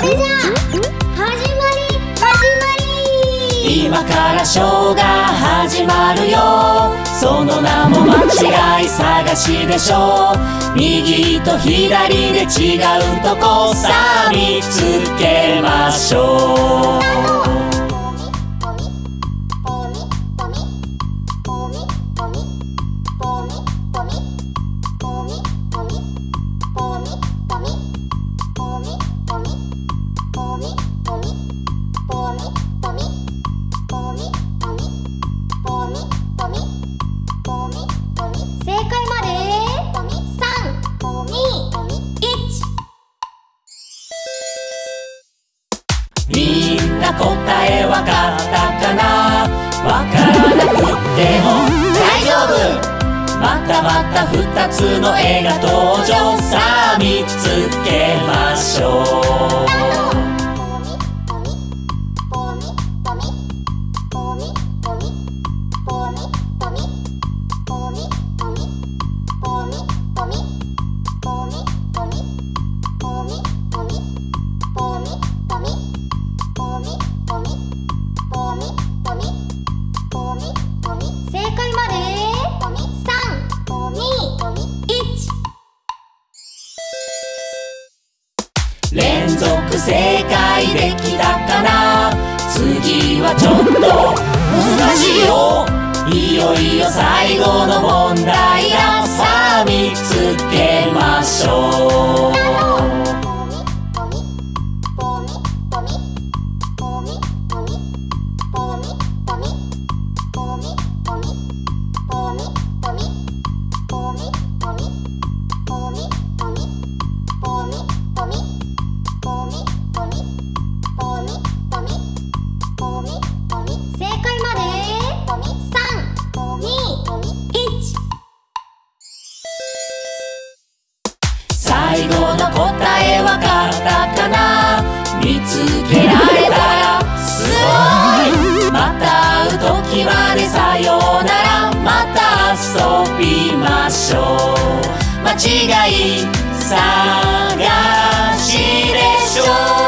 それじゃあ始まり始まり。今からショーが始まるよ。その名も間違い探しでしょう。右と左で違うとこさあ見つけ答えわかったかな？わからなくても。大丈夫。またまた2つの絵が登場。さあみ連続正解できたかな？次はちょっと難しいよ。いよいよ最後の問題だ。しょう。間違い探しでしょう。